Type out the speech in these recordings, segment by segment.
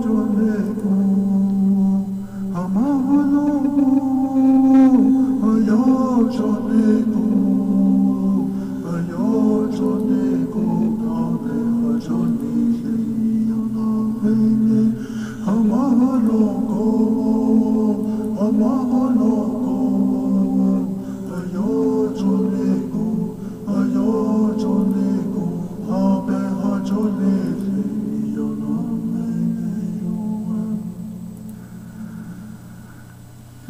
좋은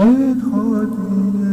et hadi.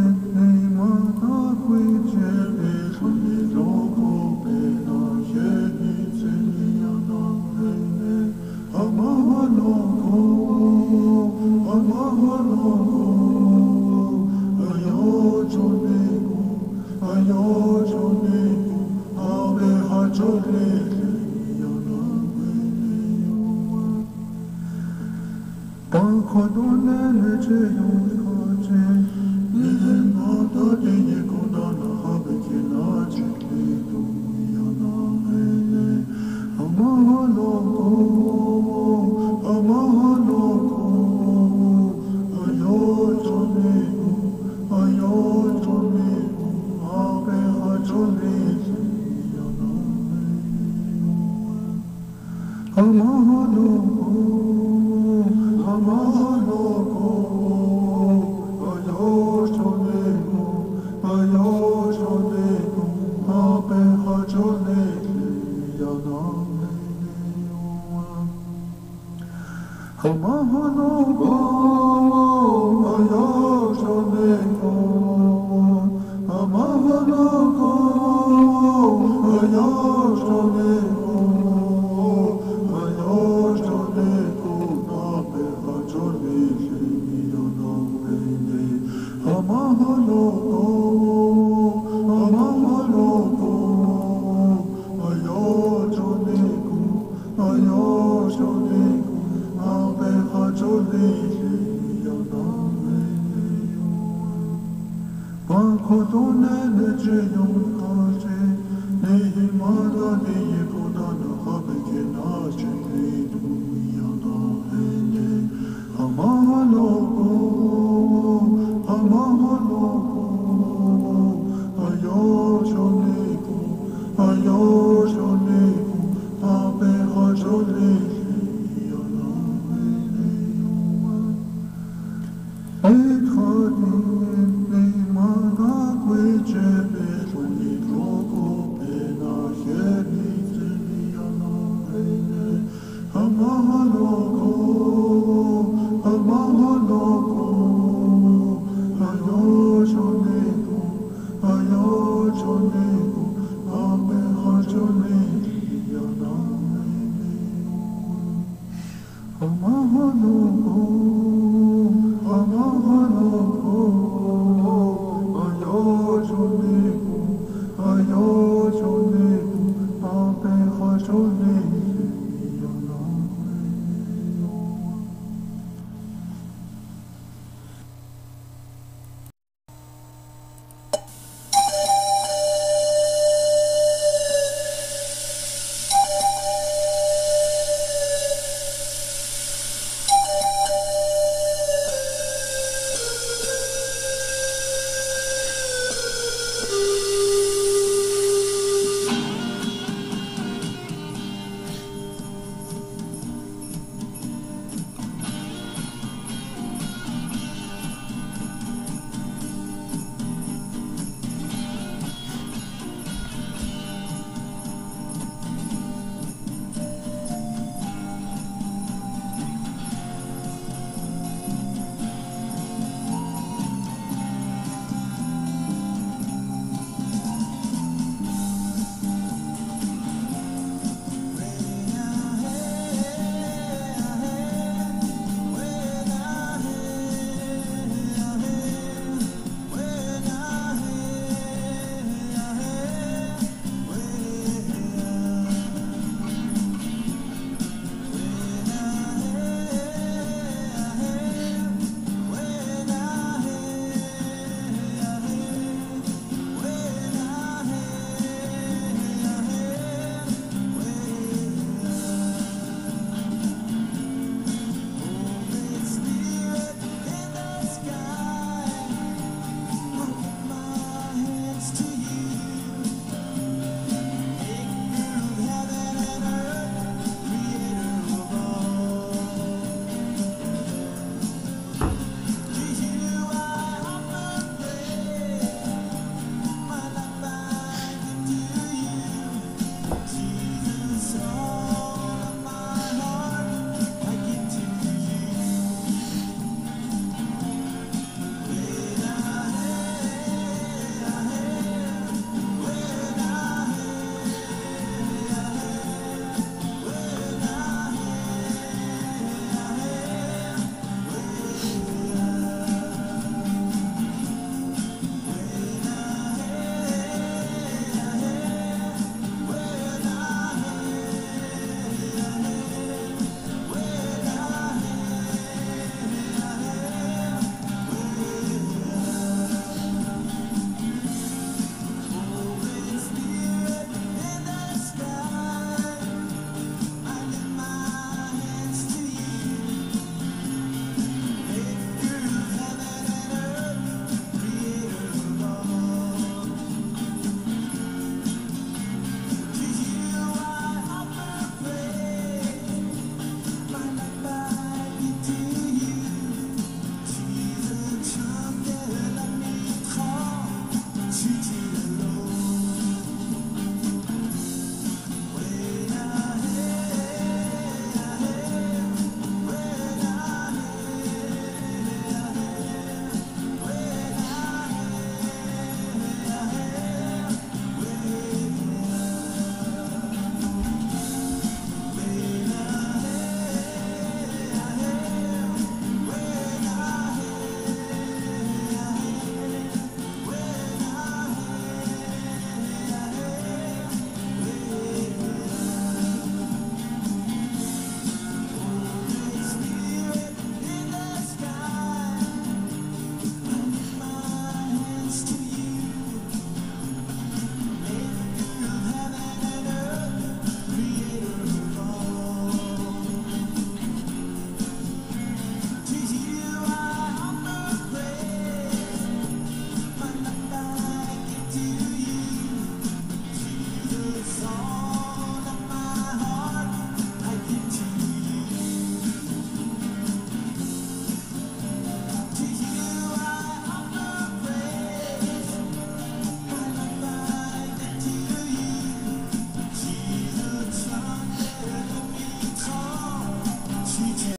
Habeke nache